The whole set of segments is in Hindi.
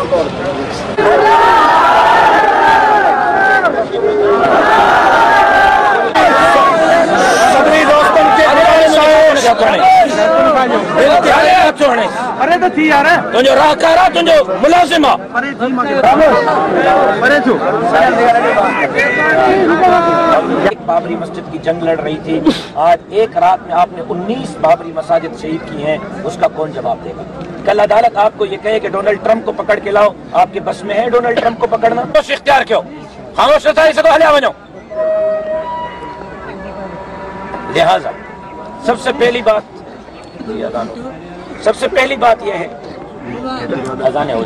अरे तो थी यार तुंहिंजो राहकार आहे तुंहिंजो मुलाज़िम आहे अरे तू एक बाबरी मस्जिद की जंग लड़ रही थी आज एक रात में आपने 19 बाबरी मसाजिद शहीद की हैं उसका कौन जवाब देगा कल अदालत आपको ये कहे कि डोनाल्ड ट्रंप को पकड़ के लाओ आपके बस में है डोनाल्ड ट्रंप को पकड़ना तो इख्तियार क्यों खामोश रसाई से तो हलिया बनो लिहाजा सबसे पहली बात। सबसे पहली बात यह है। अजाने हो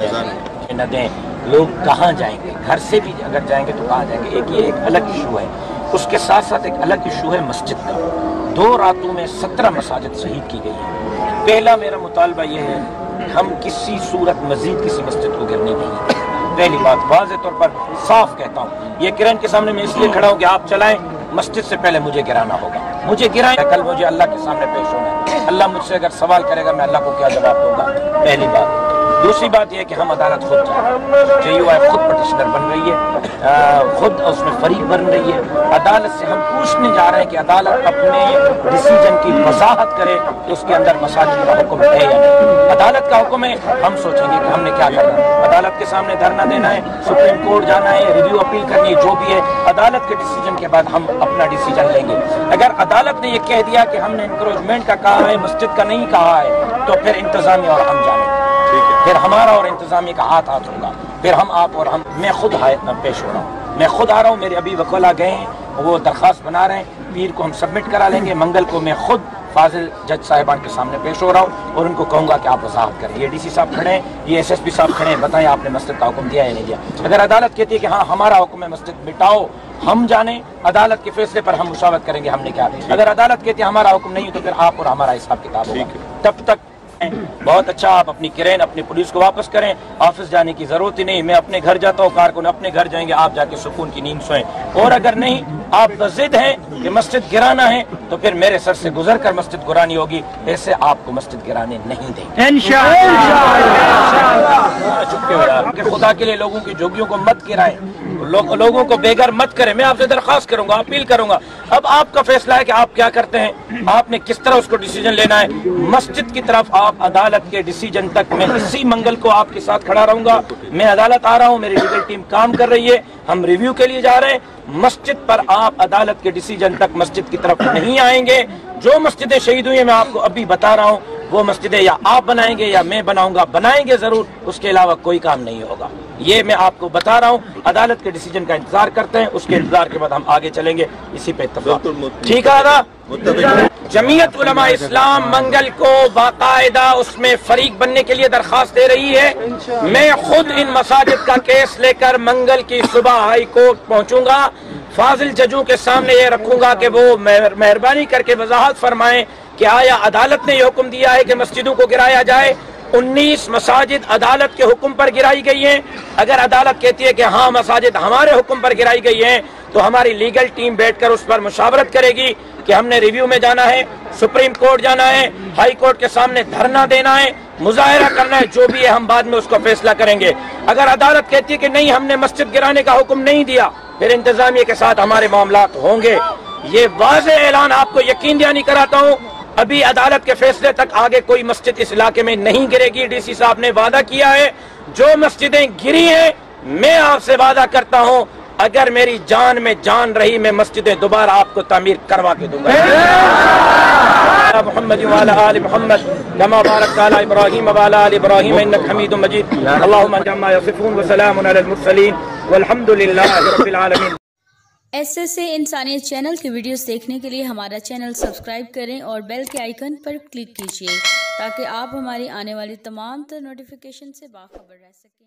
न दें लोग कहाँ जाएँगे? घर से भी अगर जाएँगे तो कहाँ जाएँगे? एक ये एक अलग इशू है। उसके साथ साथ एक अलग इशू है मस्जिद का। दो रातों में सत्रह मसाजिद शहीद की गई है। पहला मेरा मुतालबा यह है, हम किसी सूरत मजीद किसी मस्जिद को गिरने नहीं पहली बात वाज तौर पर साफ़ कहता हूँ। ये किरण के सामने मैं इसलिए खड़ा हूँ कि आप चलाएँ, मस्जिद से पहले मुझे गिराना होगा। मुझे गिराए, कल मुझे अल्लाह के सामने पेश होना अल्लाह मुझसे अगर सवाल करेगा मैं अल्लाह को क्या जवाब दूँगा? पहली बात। दूसरी बात यह कि हम अदालत खुद जे खुद पटिशनर बन रही है खुद उसमें फरीक बन रही है। अदालत से हम पूछने जा रहे हैं कि अदालत अपने डिसीज़न की वजाहत करे कि उसके अंदर मसाजिद का हुक्म है या नहीं। अदालत का हुक्म है, हम सोचेंगे कि हमने क्या करना है। अदालत के सामने धरना देना है, सुप्रीम कोर्ट जाना है रिव्यू अपील करनी है, जो भी है। अदालत के डिसीज़न के बाद हम अपना डिसीज़न लेंगे। अगर अदालत ने यह कह दिया कि हमने इंक्रोचमेंट का कहा है, मस्जिद का नहीं कहा है तो फिर इंतजामिया और हम जाने फिर हमारा और इंतजामी का हाथ हाथ होगा। फिर हम आप और हम मैं खुद पेश हो रहा हूँ। मैं खुद आ रहा हूँ मेरे अभी वकोला गए हैं वो दरख्वास्त बना रहे हैं पीर को हम सबमिट करा लेंगे मंगल को मैं खुद फाजिल जज साहिबान के सामने पेश हो रहा हूँ और उनको कहूँगा कि आप वजाहत करें। ये डीसी साहब खड़े हैं ये एसएसपी साहब खड़े हैं बताएँ आपने मस्जिद का हुक्म दिया या नहीं दिया। अगर अदालत कहती है कि हाँ हमारा हुक्म है मस्जिद मिटाओ हम जाने अदालत के फैसले पर हम मुशावत करेंगे हमने क्या अगर अदालत कहती है हमारा हुक्म नहीं तो फिर आप और हमारा हिसाब किताब तब तक बहुत अच्छा आप अपनी किरेन अपनी पुलिस को वापस करें। ऑफ़िस जाने की ज़रूरत ही नहीं। मैं अपने घर जाता हूँ कारकुन अपने घर जाएँगे आप जाके सुकून की नींद सोएँ। और अगर नहीं आप जिद हैं कि मस्जिद गिराना है तो फिर मेरे सर से गुजर कर मस्जिद गिरानी होगी। ऐसे आपको मस्जिद गिराने नहीं देंगे। खुदा के लिए लोगों की जोगियों को मत गिराएँ। लो, लोगों को बेघर मत करें। मैं आपसे दरखास्त करूँगा अपील करूँगा। अब आपका फैसला है कि आप क्या करते हैं। आपने किस तरह उसको डिसीज़न लेना है? मस्जिद की तरफ़ आप अदालत के डिसीज़न तक मैं इसी मंगल को आपके साथ खड़ा रहूँगा। मैं अदालत आ रहा हूँ मेरी लीगल टीम काम कर रही है। हम रिव्यू के लिए जा रहे हैं। मस्जिद पर आप अदालत के डिसीज़न तक मस्जिद की तरफ़ नहीं आएँगे। जो मस्जिदें शहीद हुई है मैं आपको अभी बता रहा हूँ। वो मस्जिदें या आप बनाएँगे या मैं बनाऊँगा। बनाएँगे ज़रूर उसके अलावा कोई काम नहीं होगा। ये मैं आपको बता रहा हूँ अदालत के डिसीज़न का इंतज़ार करते हैं उसके इंतज़ार के बाद हम आगे चलेंगे इसी पे ठीक है ना जमीयत उलमा इस्लाम मंगल को बाकायदा उसमें फरीक बनने के लिए दरखास्त दे रही है। मैं खुद इन मसाजिद का केस लेकर मंगल की सुबह हाई कोर्ट पहुंचूँगा। फाजिल जजों के सामने ये रखूँगा कि वो मेहरबानी करके वजाहत फरमाएँ कि आया अदालत ने यह हुक्म दिया है कि मस्जिदों को गिराया जाए। 19 मसाजिद अदालत के हुक्म पर गिराई गई हैं। अगर अदालत कहती है कि हाँ मसाजिद हमारे हुक्म पर गिराई गई हैं तो हमारी लीगल टीम बैठकर उस पर मुशावरत करेगी कि हमने रिव्यू में जाना है, सुप्रीम कोर्ट जाना है, हाई कोर्ट के सामने धरना देना है, मुजाहरा करना है, जो भी है, हम बाद में उसको फैसला करेंगे। अगर अदालत कहती है कि नहीं, हमने मस्जिद गिराने का हुक्म नहीं दिया, फिर इंतजामिया के साथ हमारे मामला होंगे। ये वाज ऐलान आपको यकीन दियानी कराता हूँ अभी अदालत के फैसले तक आगे कोई मस्जिद इस इलाके में नहीं गिरेगी। डीसी साहब ने वादा किया है, जो मस्जिदें गिरी हैं, मैं आपसे वादा करता हूँ, अगर मेरी जान में जान रही, मैं मस्जिदें दोबारा आपको तामीर करवा के दूँगा। मोहम्मद ऐसे ऐसे इंसानियत चैनल की वीडियोस देखने के लिए हमारा चैनल सब्सक्राइब करें और बेल के आइकन पर क्लिक कीजिए, ताकि आप हमारी आने वाली तमाम नोटिफिकेशन से बाखबर रह सकें।